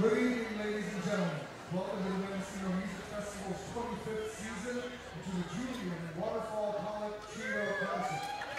Good evening, ladies and gentlemen. Welcome to the Mendocino Music Festival's 25th season, which is a Julian Waterfall Pollack Trio concert.